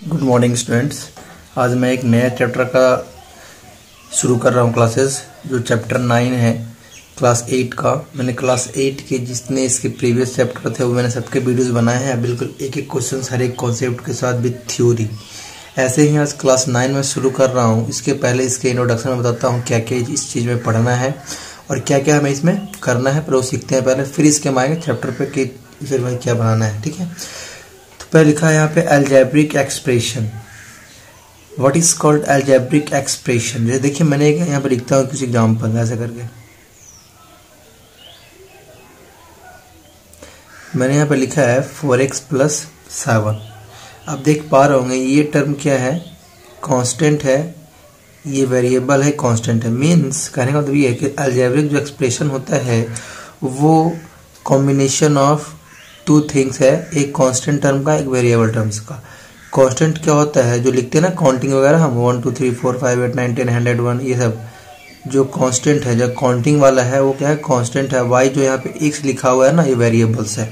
Good morning students आज मैं एक नया चैप्टर का शुरू कर रहा हूँ क्लासेस जो चैप्टर नाइन है क्लास एट का। मैंने क्लास एट के जितने इसके प्रीवियस चैप्टर थे, वो मैंने सबके वीडियोस बनाए हैं। बिल्कुल एक एक क्वेश्चन हर एक कॉन्सेप्ट के साथ विथ थ्योरी ऐसे ही आज क्लास नाइन में शुरू कर रहा हूँ। इसके पहले इसके इंट्रोडक्शन में बताता हूँ क्या क्या इस चीज़ में पढ़ना है और क्या क्या हमें इसमें करना है, पर वो सीखते हैं पहले। फिर इसके हम आएँगे चैप्टर पर कि फिर क्या बनाना है, ठीक है? पहले लिखा है यहाँ पे algebraic expression what is called algebraic expression जैसे देखिए, मैंने यहाँ पे लिखता हूँ कुछ एग्ज़ाम्पल ऐसा करके। मैंने यहाँ पे लिखा है फोर एक्स प्लस सेवन आप देख पा रहे होंगे, ये टर्म क्या है? कांस्टेंट है। ये वेरिएबल है कांस्टेंट है। मींस कहने का मतलब ये है कि अल्जेब्रिक जो एक्सप्रेशन होता है, वो कॉम्बिनेशन ऑफ़ टू थिंग्स है, एक कांस्टेंट टर्म का, एक वेरिएबल टर्म्स का। कांस्टेंट क्या होता है? जो लिखते हैं ना काउंटिंग वगैरह हम one two three four five eight nine ten hundred one ये सब, जो कांस्टेंट है जो काउंटिंग वाला है, वो क्या है? कांस्टेंट है। वाई जो यहाँ पे एक्स लिखा हुआ है ना, ये वेरिएबल्स है।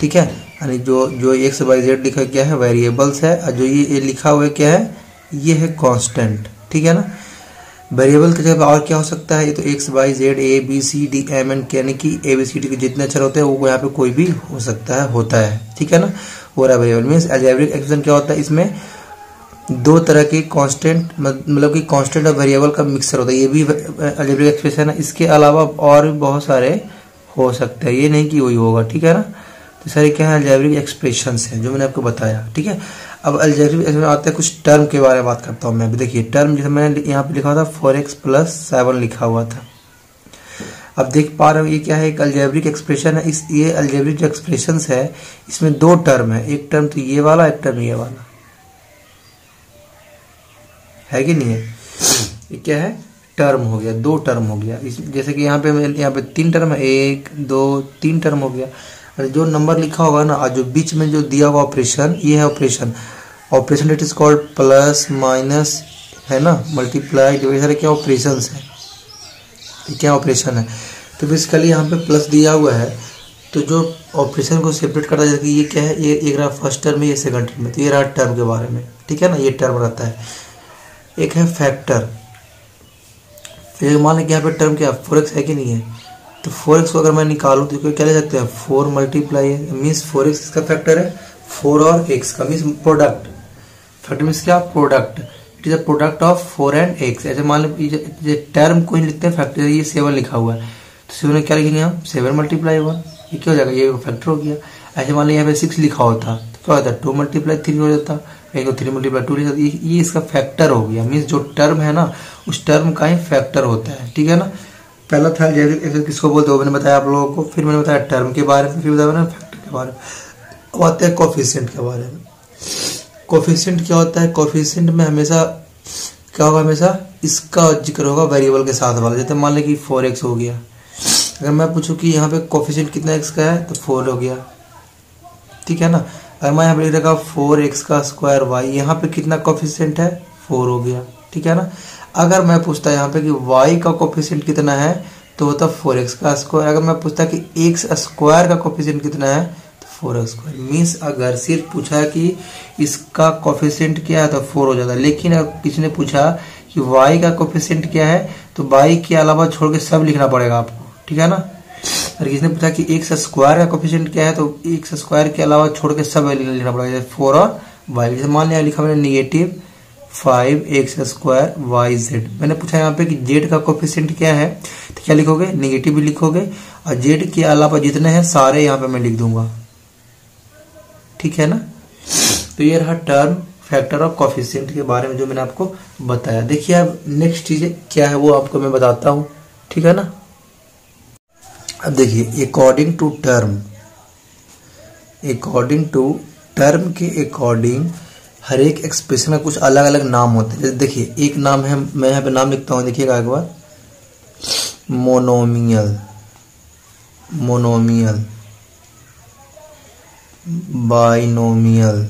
ठीक है? यानी जो जो एक्स वाई जेड लिखा क्या है? वेरिएबल्स है। और जो ये लिखा हुआ क्या है? ये है कांस्टेंट ठीक है ना? वेरिएबल की जगह और क्या हो सकता है? ये तो X Y Z A B C D M N यानी कि ए बी सी डी के जितने अक्षर होते हैं, वो यहाँ पे कोई भी हो सकता है, होता है। ठीक है ना? हो रहा है वेरिएबल मीन्स एल्जेब्रिक एक्सप्रेशन क्या होता है? इसमें दो तरह के कांस्टेंट मतलब कि कांस्टेंट और वेरिएबल का मिक्सर होता है। ये भी एल्जेब्रिक एक्सप्रेशन है इसके अलावा और भी बहुत सारे हो सकते हैं। ये नहीं कि वही होगा। ठीक है ना? तो सारे क्या है? अल्जेब्रिक एक्सप्रेशन है, जो मैंने आपको बताया। ठीक है? अब अल्जेब्रिक इसमें आते हैं, कुछ टर्म के बारे में बात करता हूँ मैं अभी देखिए टर्म जैसे मैंने यहाँ पे लिखा था फोर एक्स प्लस सेवन लिखा हुआ था। अब देख पा रहे हो, ये क्या है, एक अल्जेब्रिक एक्सप्रेशन है। इस, ये अल्जेब्रिक जो एक्सप्रेशन है, इसमें दो टर्म है। एक टर्म तो ये वाला, एक टर्म ये वाला। है कि नहीं है? ये क्या है? टर्म हो गया, दो टर्म हो गया। इस, जैसे कि यहाँ पे यहाँ पे तीन टर्म है। एक, दो, तीन टर्म हो गया। और जो नंबर लिखा होगा ना जो बीच में जो दिया हुआ ऑपरेशन ये है operation operation it is called plus minus है ना? मल्टीप्लाई डिवाइड क्या ऑपरेशन है? क्या ऑपरेशन है? तो बेसिकली यहाँ पे प्लस दिया हुआ है। तो जो ऑपरेशन को सेपरेट करता जाता है कि ये क्या है? ये एक रहा फ़र्स्ट टर्म है ये सेकंड टर्म है तो ये रहा टर्म के बारे में। ठीक है ना? ये टर्म रहता है। एक है फैक्टर फिर मान लें कि यहाँ पे टर्म क्या फोर एक्स है कि नहीं है? तो फोर एक्स को अगर मैं निकालूँ तो क्या ले सकते हैं? फोर मल्टीप्लाई है। मीन्स फोर एक्स इसका फैक्टर है फोर और एक्स का। मीन्स प्रोडक्ट फैक्टर मीन्स क्या product it is a product of four and X ऐसे मान लीजिए टर्म को ही लिखते हैं फैक्टर ये सेवन लिखा हुआ है। तो सेवन क्या लिखेंगे हम? सेवन मल्टीप्लाई वन ये क्या हो जाएगा? ये फैक्टर हो गया। ऐसे मान लीजिए यहाँ पे सिक्स लिखा होता तो क्या होता टू मल्टीप्लाई थ्री हो जाता। कहीं को थ्री मल्टीप्लाई टू लिखा ये इसका फैक्टर हो गया। मीन्स जो टर्म है ना, उस टर्म का ही फैक्टर होता है। ठीक है ना? पहला था, जैसे किसको बोलते हो? मैंने बताया आप लोगों को। फिर मैंने बताया टर्म के बारे में। फिर बताया मैंने फैक्टर के बारे में। अब आते हैं कोफिशियंट के बारे में। कोफिशियंट क्या होता है? कोफिशियंट में हमेशा, क्या होगा हमेशा? इसका ज़िक्र होगा वेरिएबल के साथ वाला। जैसे मान लें कि फोर एक्स हो गया। अगर मैं पूछूँ कि यहाँ पे कोफिशियंट कितना एक्स का है तो फोर हो गया। ठीक है ना? अगर मैं यहाँ पे लिख रखा फोर एक्स का स्क्वायर वाई यहाँ पे कितना कोफिशियंट है? फोर हो गया। ठीक है ना? अगर मैं पूछता यहाँ पे कि वाई का कोफिशेंट कितना है तो होता फोर एक्स का स्क्वायर अगर मैं पूछता कि एक्स स्क्वायर का कोफिशियंट कितना है फोर स्क्वायर मीन्स अगर सिर्फ़ पूछा कि इसका कोफिशियंट क्या है तो फोर हो जाता लेकिन अगर किसी ने पूछा कि y का कोफिशियंट क्या है तो y के अलावा छोड़ के सब लिखना पड़ेगा आपको। ठीक है ना? अगर किसी ने पूछा कि एक्स स्क्वायर का कोफिशियंट क्या है तो एक्स स्क्वायर के अलावा छोड़ के सब लिखना पड़ेगा। जैसे फोर और वाई जैसे मान लिया, लिखा मैंने negative five X square Y Z मैंने पूछा यहाँ पे कि जेड का कोफिशियंट क्या है तो क्या लिखोगे? निगेटिव लिखोगे। और जेड के अलावा जितने हैं, सारे यहाँ पे मैं लिख दूँगा। ठीक है ना? तो ये रहा टर्म फैक्टर ऑफ़ कॉफिशियंट के बारे में जो मैंने आपको बताया। देखिए अब नेक्स्ट चीज़ क्या है वो आपको मैं बताता हूँ। ठीक है ना? अब देखिए according to term according to term के अकॉर्डिंग हर एक एक्सप्रेशन का कुछ अलग अलग नाम होते हैं। जैसे देखिए, एक नाम है, मैं यहाँ पे नाम लिखता हूँ, देखिएगा एक बार। मोनोमियल मोनोमियल बाइनोमियल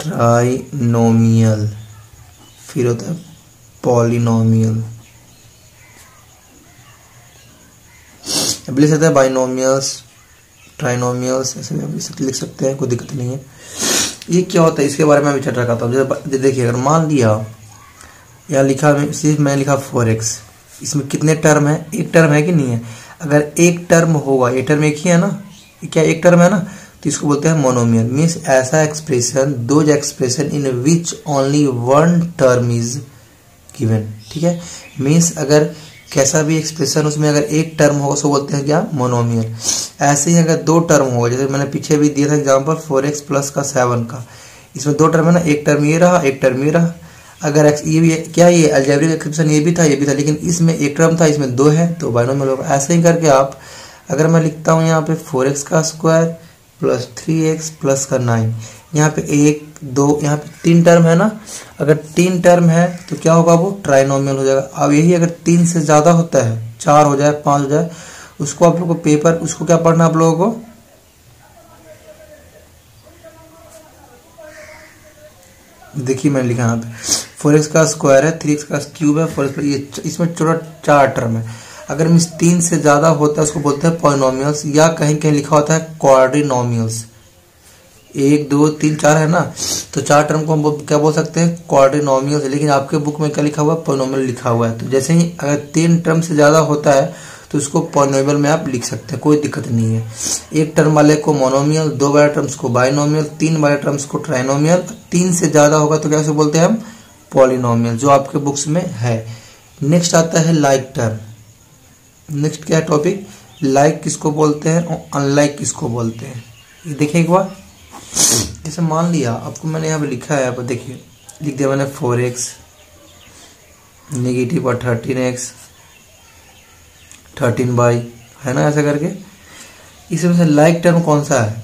ट्राइनोमियल फिर होता है पॉलिनोमियल लिख सकते हैं बाइनोमियल्स ट्राइनोमियल्स ऐसे भी आप लिख सकते हैं, कोई दिक्कत नहीं है। ये क्या होता है? इसके बारे में मैं चर्चा करता हूँ। जैसे देखिए, अगर मान लिया यहाँ लिखा सिर्फ़ मैंने लिखा फोर एक्स इसमें कितने टर्म है? एक टर्म है कि नहीं है? अगर एक टर्म होगा, ये टर्म एक ही है ना? क्या एक टर्म है ना तो इसको बोलते हैं मोनोमियल मीन्स ऐसा एक्सप्रेशन दो expression in which only one term is given ठीक है? मीन्स अगर कैसा भी एक्सप्रेशन उसमें अगर एक टर्म होगा, उसको बोलते हैं क्या? मोनोमियल ऐसे ही अगर दो टर्म होगा, जैसे मैंने पीछे भी दिया था एग्ज़ाम्पल फोर एक्स प्लस का सेवन का। इसमें दो टर्म है ना, एक टर्म ये रहा, एक टर्म ये रहा। अगर एक्स ये भी, क्या ये अल्जेब्रिक एक्सप्रेशन ये भी था, ये भी था, लेकिन इसमें एक टर्म था, इसमें दो है तो बाइनोमियल होगा। ऐसे ही करके आप अगर मैं लिखता हूँ यहाँ पे फोर एक्स का square plus three X plus का नाइन यहाँ पे एक, दो, यहाँ पे तीन टर्म है ना? अगर तीन टर्म है तो क्या होगा वो? ट्राइनोमियल हो जाएगा। अब यही अगर तीन से ज़्यादा होता है, चार हो जाए, पाँच हो जाए, उसको आप लोग को पेपर उसको क्या पढ़ना आप लोगों को? देखिए मैंने लिखा यहाँ पे। फोर एक्स का स्क्वायर है थ्री एक्स का क्यूब है फोर एक्स ये इसमें छोटा चार टर्म है। अगर मीन्स तीन से ज़्यादा होता है, उसको बोलते हैं पॉइनोमियल्स या कहीं कहीं लिखा होता है क्वाड्रिनोमियल्स एक, दो, तीन, चार है ना? तो चार टर्म को हम क्या बोल सकते हैं? क्वाड्रिनोमियल्स लेकिन आपके बुक में क्या लिखा हुआ है? पोनोमियल लिखा हुआ है। तो जैसे ही अगर तीन टर्म से ज़्यादा होता है तो उसको पोनोमियल में आप लिख सकते हैं। कोई दिक्कत नहीं है। एक टर्म वाले को मोनोमियल दो वाले टर्म्स को बाइनोमियल तीन वाले टर्म्स को ट्राइनोमियल तीन से ज़्यादा होगा तो कैसे बोलते हैं हम? पॉलिनोमियल जो आपके बुक्स में है। नेक्स्ट आता है लाइक टर्म नेक्स्ट क्या टॉपिक लाइक किसको बोलते हैं और अनलाइक किसको बोलते हैं? ये देखिए एक बार। जैसे मान लिया, आपको मैंने यहाँ पे लिखा है, आप देखिए। लिख दिया मैंने फोर एक्स निगेटिव और थर्टीन एक्स थर्टीन बाई है ना ऐसा करके? इसमें से लाइक टर्म कौन सा है?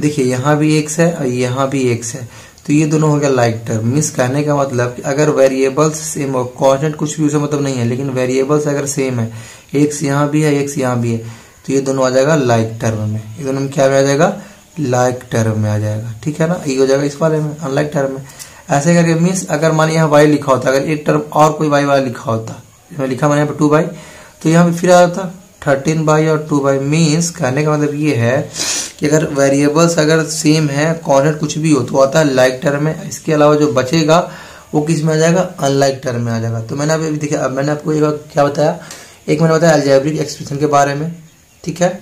देखिए, यहाँ भी एक्स है और यहाँ भी एक्स है। तो ये दोनों हो गया लाइक टर्म मीन्स कहने का मतलब कि अगर वेरिएबल्स सेम हो कॉन्स्टेंट कुछ भी उसे मतलब नहीं है, लेकिन वेरिएबल्स अगर सेम है एक्स यहाँ भी है एक्स यहाँ भी है तो ये दोनों आ जाएगा लाइक टर्म में। ये दोनों में क्या में आ जाएगा? लाइक टर्म में आ जाएगा। ठीक है ना? ये हो जाएगा इस वाले में अनलाइक टर्म में। ऐसे करके मीन्स अगर मानिए यहाँ वाई लिखा होता, अगर एक टर्म और कोई वाई वाला लिखा होता मैं लिखा मैंने यहाँ पे टू बाई तो यहाँ पे फिर आ जाता थर्टीन बाई और टू बाई मीन्स कहने का मतलब ये है कि अगर वेरिएबल्स अगर सेम है कॉन्टेंट कुछ भी हो तो आता है लाइक टर्म में। इसके अलावा जो बचेगा, वो किसमें आ जाएगा? अनलाइक टर्म में आ जाएगा। तो मैंने अभी देखिए, अब मैंने आपको एक बार क्या बताया? एक मैंने बताया अल्जेब्रिक एक्सप्रेशन के बारे में, ठीक है?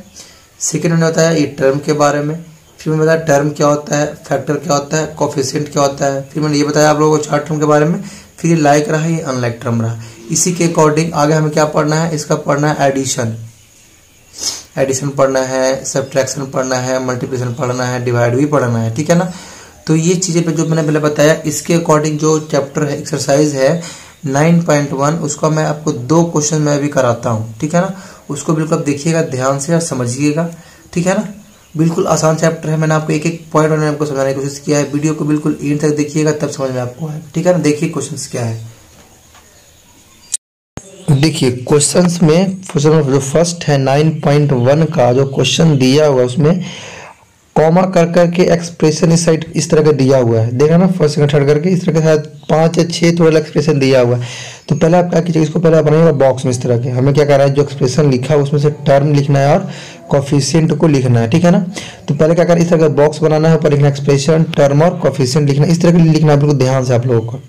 सेकेंड मैंने बताया ये टर्म के बारे में। फिर मैंने बताया टर्म क्या होता है फैक्टर क्या होता है कॉफिशेंट क्या होता है। फिर मैंने ये बताया आप लोगों को चार टर्म के बारे में। फिर ये लाइक रहा ये अनलाइक टर्म रहा। इसी के अकॉर्डिंग आगे हमें क्या पढ़ना है? इसका पढ़ना है एडिशन एडिशन पढ़ना है सब्ट्रैक्शन पढ़ना है मल्टीप्लिकेशन पढ़ना है डिवाइड भी पढ़ना है, ठीक है ना? तो ये चीज़ें पे जो मैंने पहले बताया, इसके अकॉर्डिंग जो चैप्टर है एक्सरसाइज है 9.1 उसको मैं आपको दो क्वेश्चन मैं अभी कराता हूँ, ठीक है ना? उसको बिल्कुल आप देखिएगा, ध्यान से और समझिएगा, ठीक है ना? बिल्कुल आसान चैप्टर है, मैंने आपको एक एक पॉइंट मैंने आपको समझाने की कोशिश किया है, वीडियो को बिल्कुल एंड तक देखिएगा, तब समझ में आपको आएगा, ठीक है ना? देखिए क्वेश्चन क्या है। देखिए क्वेश्चंस में क्वेश्चन जो फ़र्स्ट है 9.1 का जो क्वेश्चन दिया हुआ उसमें कॉमा कर करके एक्सप्रेशन इस साइड इस तरह का दिया हुआ है। देखा ना फ़र्स्ट सेकंड थर्ड करके इस तरह के साथ पाँच या छह थोड़ा एक्सप्रेशन दिया हुआ है। तो पहले आप क्या कीजिए, इसको पहले आप बनाइएगा बॉक्स में इस तरह के। हमें क्या करना है, जो एक्सप्रेशन लिखा है, उसमें से टर्म लिखना है और कॉफिशियंट को लिखना है, ठीक है ना? तो पहले क्या करें इस तरह का बॉक्स बनाना है, ऊपर लिखना एक्सप्रेशन टर्म और कॉफिशियंट लिखना इस तरह के लिखना बिल्कुल ध्यान से आप लोगों को।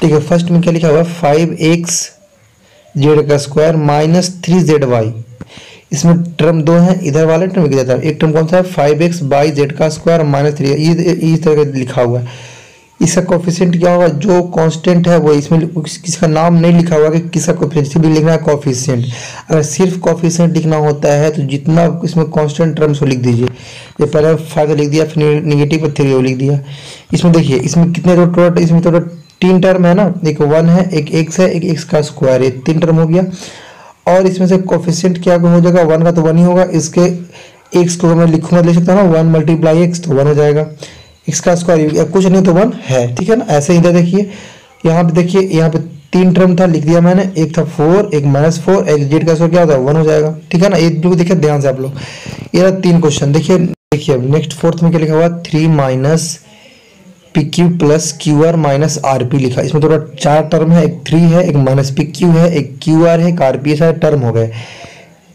ठीक है फ़र्स्ट में क्या लिखा हुआ है फाइव एक्स जेड का square minus three Z Y. इसमें टर्म दो है, इधर वाले टर्म एक जाता है। एक टर्म कौन सा है? फाइव एक्स बाई जेड का स्क्वायर माइनस थ्री इस तरह का लिखा हुआ है। इसका कोफिशियंट क्या होगा? जो कांस्टेंट है, वो इसमें किसी का नाम नहीं लिखा हुआ कि किसका कोफिशियंट भी लिखना है कोफिशियंट अगर सिर्फ़ कॉफिशेंट लिखना होता है तो जितना इसमें कांस्टेंट टर्म्स को लिख दीजिए। ये पहले फाइव लिख दिया, फिर निगेटिव थ्री लिख दिया। इसमें देखिए, इसमें कितने टोटल इसमें टोटल तीन टर्म है ना, एक वन है, एक एक्स है एक एक्स का स्क्वायर है तीन टर्म हो गया। और इसमें से कोफिशियंट क्या हो जाएगा? वन का तो वन ही होगा। इसके एक्स को मैं लिखूँगा लिख सकता हूँ वन मल्टीप्लाई एक्स तो वन हो जाएगा। एक्स का स्क्वायर कुछ नहीं तो वन है, ठीक है ना? ऐसे इधर देखिए। यहाँ पे देखिए, यहाँ पे तीन टर्म था, लिख दिया मैंने। एक था फोर एक माइनस फोर एक जेड का स्क्वायर क्या होता है? वन हो जाएगा। ठीक है ना? एक जो देखिए ध्यान से आप लोग। ये तीन क्वेश्चन देखिए देखिए नेक्स्ट फोर्थ में क्या लिखा हुआ? Three minus P Q plus Q R minus R P लिखा। इसमें थोड़ा चार टर्म है, एक थ्री है, एक माइनस पी क्यू है, एक क्यू आर है, एक आर पी सारे टर्म हो गए।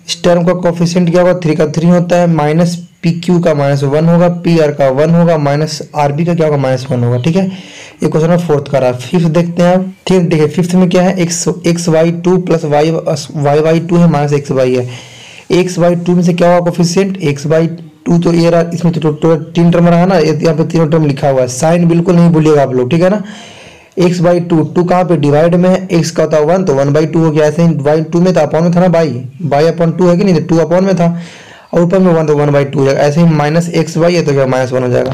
इस टर्म का कोफिशियंट क्या होगा? थ्री का थ्री होता है माइनस पी क्यू का माइनस वन होगा पी आर का वन होगा माइनस आर बी का क्या होगा? माइनस वन होगा, ठीक है? ये क्वेश्चन है फोर्थ का रहा। फिफ्थ देखते हैं आप। ठीक देखिए फिफ्थ में क्या है? X X Y two plus Y Y Y two है माइनस एक्स वाई है। एक्स वाई टू में से क्या होगा कोफिशियंट एक्स वाई टू तो ये इसमें तो, तो, तीन टर्म रहा ना यहाँ पे तीनों टर्म लिखा हुआ है। साइन बिल्कुल नहीं भूलिएगा आप लोग ठीक है ना? एक्स बाई टू टू कहाँ पे डिवाइड में है? एक्स का है वन तो वन बाई टू हो गया। ऐसे ही बाई टू में था अपॉन में था ना बाई बाई अपॉन टू है कि नहीं? टू अपॉन में था। और ऊपर में वन तो वन बाई टू हो। जाएगा ऐसे ही माइनस एक्स बाई है तो क्या माइनस वन हो जाएगा?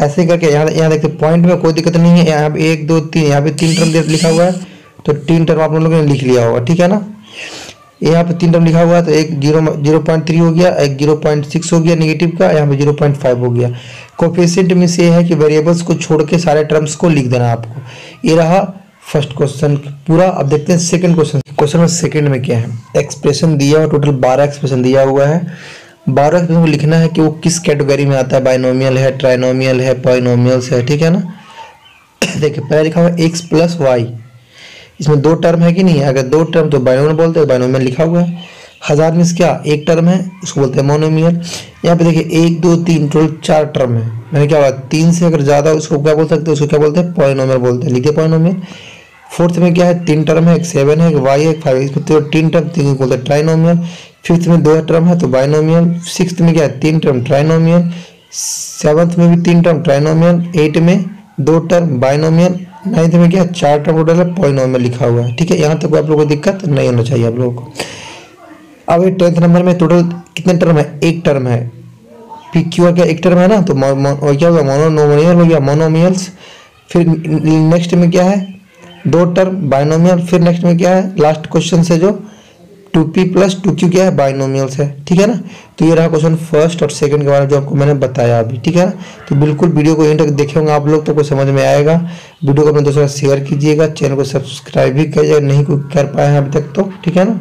ऐसे करके यहाँ यहाँ देखते पॉइंट में कोई दिक्कत नहीं है। यहाँ पे एक दो तीन यहाँ पे तीन टर्म लिखा हुआ है। तो तीन टर्म आप लोगों ने लिख लिया होगा ठीक है ना? यहाँ पे तीन टर्म लिखा हुआ है तो एक ज़ीरो ज़ीरो पॉइंट थ्री हो गया, एक ज़ीरो पॉइंट सिक्स हो गया निगेटिव का, यहाँ पे ज़ीरो पॉइंट फाइव हो गया। कोफिशियंट में से है कि वेरिएबल्स को छोड़ के सारे टर्म्स को लिख देना आपको। ये रहा फ़र्स्ट क्वेश्चन पूरा, अब देखते हैं सेकंड क्वेश्चन क्वेश्चन में सेकंड में क्या है? एक्सप्रेशन दिया हुआ टोटल बारह एक्सप्रेशन दिया हुआ है। बारह एक्सप्रेशन को लिखना है कि वो किस कैटेगरी में आता है? बाइनोमियल है ट्राइनोमियल है पॉइनोमियल्स है, ठीक है ना? देखिए, पहले लिखा हुआ एक्स प्लस वाई इसमें दो टर्म है कि नहीं? है अगर दो टर्म तो बाइनोमियल बोलते हैं बाइनोमियल लिखा हुआ है। हज़ार में क्या? एक टर्म है, उसको बोलते हैं मोनोमियल यहाँ पे देखिए, एक, दो, तीन टोटल चार टर्म है। मैंने क्या हुआ तीन से अगर ज़्यादा, उसको क्या बोल सकते हैं? उसको क्या बोलते हैं? पॉइनोमियल बोलते हैं। लिखिए पॉइनोमियल फोर्थ में क्या है? तीन टर्म है, एक सेवन है, एक वाई है, एक फाइव इसमें तो तीन टर्म तीन बोलते हैं ट्राइनोमियल फिफ्थ में दो टर्म है तो बाइनोमियल सिक्स में क्या है? तीन टर्म ट्राइनोमियल सेवंथ में भी तीन टर्म ट्राइनोमियल एट में दो टर्म बाइनोमियल नाइन्थ में क्या, चार टर्म टोटल है में लिखा हुआ है। ठीक है, यहाँ तक आप लोगों को दिक्कत नहीं होना चाहिए आप लोगों को। अब ये टेंथ नंबर में टोटल कितने टर्म है? एक टर्म है। पी क्यू आर का एक टर्म है ना? तो क्या होगा मोनोनोमियल हो गया मोनोमियल्स फिर नेक्स्ट में क्या है? दो टर्म बाइनोमियल फिर नेक्स्ट में क्या है? लास्ट क्वेश्चन से जो two P plus two Q क्या है? बाइनोमियल्स है, ठीक है ना? तो ये रहा क्वेश्चन फ़र्स्ट और सेकंड के बारे में जो आपको मैंने बताया अभी, ठीक है ना? तो बिल्कुल वीडियो को इन तक देखे होंगे आप लोग तो कोई समझ में आएगा। वीडियो को अपने दोस्तों शेयर कीजिएगा चैनल को सब्सक्राइब भी कीजिएगा नहीं कोई कर पाए हैं अभी तक तो ठीक है ना?